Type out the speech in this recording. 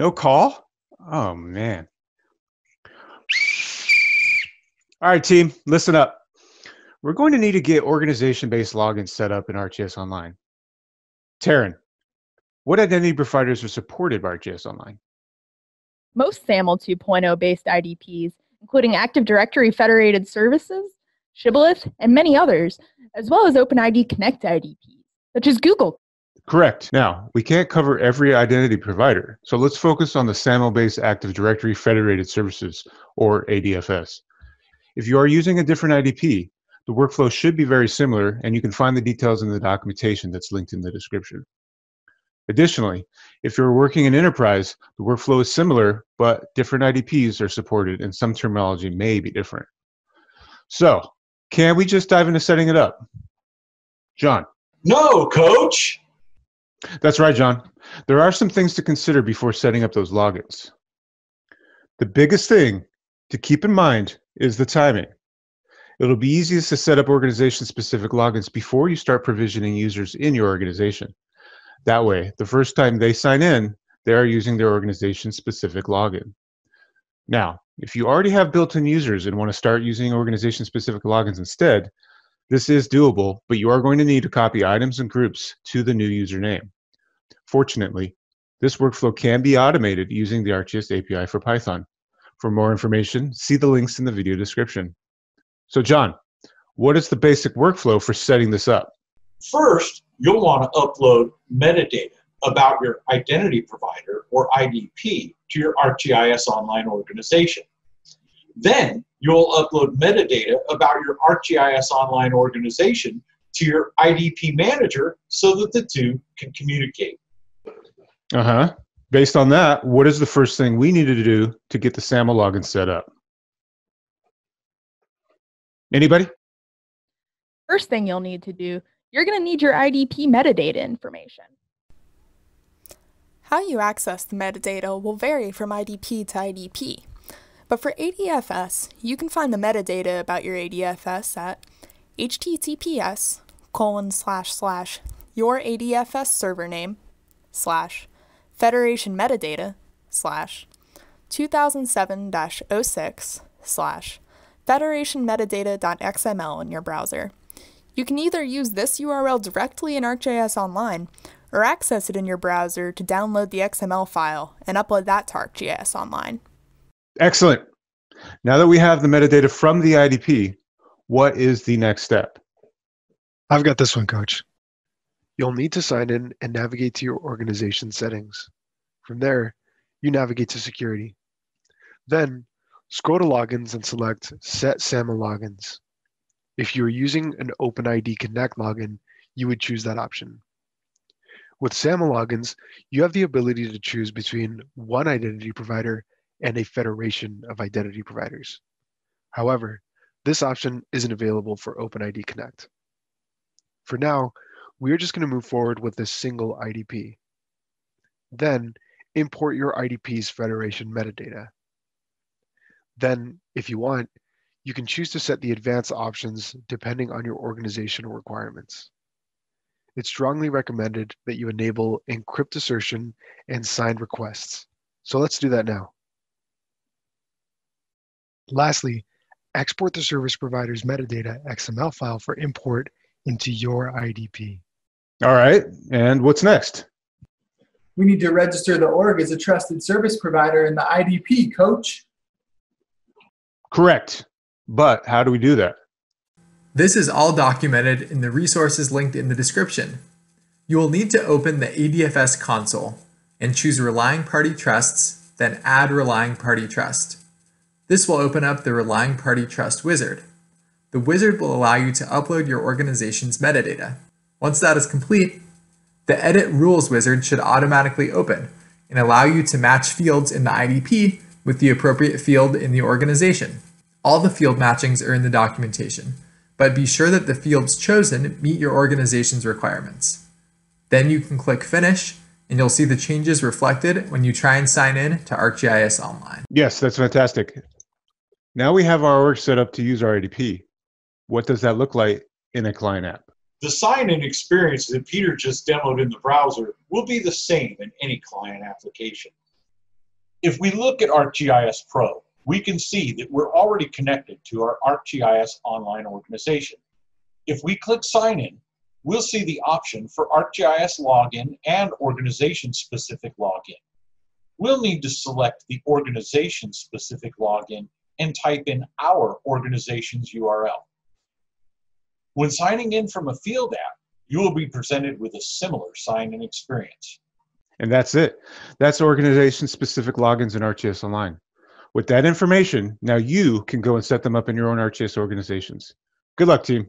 No call? Oh, man. All right, team, listen up. We're going to need to get organization based logins set up in ArcGIS Online. Taryn, what identity providers are supported by ArcGIS Online? Most SAML 2.0 based IDPs, including Active Directory Federated Services, Shibboleth, and many others, as well as OpenID Connect IDPs, such as Google. Correct. Now, we can't cover every identity provider, so let's focus on the SAML based Active Directory Federated Services, or ADFS. If you are using a different IDP, the workflow should be very similar, and you can find the details in the documentation that's linked in the description. Additionally, if you're working in enterprise, the workflow is similar, but different IDPs are supported and some terminology may be different. So, can we just dive into setting it up? John. No, coach. That's right, John. There are some things to consider before setting up those logins. The biggest thing to keep in mind is the timing. It'll be easiest to set up organization specific logins before you start provisioning users in your organization. That way, the first time they sign in, they are using their organization specific login. Now, if you already have built in users and want to start using organization specific logins instead, this is doable, but you are going to need to copy items and groups to the new username. Fortunately, this workflow can be automated using the ArcGIS API for Python. For more information, see the links in the video description. So, John, what is the basic workflow for setting this up? First, you'll want to upload metadata about your identity provider or IDP to your ArcGIS Online organization. Then you'll upload metadata about your ArcGIS Online organization to your IDP manager so that the two can communicate. Uh huh. Based on that, what is the first thing we needed to do to get the SAML login set up? Anybody? First thing you'll need to do, you're going to need your IDP metadata information. How you access the metadata will vary from IDP to IDP. But for ADFS, you can find the metadata about your ADFS at https colon slash slash your ADFS server name slash federation metadata slash 2007 06 slash federationmetadata.xml in your browser. You can either use this URL directly in ArcGIS Online or access it in your browser to download the XML file and upload that to ArcGIS Online. Excellent. Now that we have the metadata from the IDP, what is the next step? I've got this one, Coach. You'll need to sign in and navigate to your organization settings. From there, you navigate to security. Then Scroll to logins and select Set SAML logins. If you are using an OpenID Connect login, you would choose that option. With SAML logins, you have the ability to choose between one identity provider and a federation of identity providers. However, this option isn't available for OpenID Connect. For now, we are just going to move forward with this single IDP. Then, import your IDP's federation metadata. Then, if you want, you can choose to set the advanced options depending on your organizational requirements. It's strongly recommended that you enable encrypt assertion and signed requests. So let's do that now. Lastly, export the service provider's metadata XML file for import into your IDP. All right, and what's next? We need to register the org as a trusted service provider in the IDP, coach. Correct. But how do we do that? This is all documented in the resources linked in the description. You will need to open the ADFS console and choose Relying Party Trusts, then Add Relying Party Trust. This will open up the Relying Party Trust wizard. The wizard will allow you to upload your organization's metadata. Once that is complete, the Edit Rules wizard should automatically open and allow you to match fields in the IDP with the appropriate field in the organization. All the field matchings are in the documentation, but be sure that the fields chosen meet your organization's requirements. Then you can click Finish, and you'll see the changes reflected when you try and sign in to ArcGIS Online. Yes, that's fantastic. Now we have our org set up to use our IDP. What does that look like in a client app? The sign-in experience that Peter just demoed in the browser will be the same in any client application. If we look at ArcGIS Pro, we can see that we're already connected to our ArcGIS online organization. If we click Sign In, we'll see the option for ArcGIS Login and Organization-Specific Login. We'll need to select the organization-specific login and type in our organization's URL. When signing in from a field app, you will be presented with a similar sign-in experience. And that's it. That's organization specific logins in ArcGIS Online. With that information, now you can go and set them up in your own ArcGIS organizations. Good luck, team.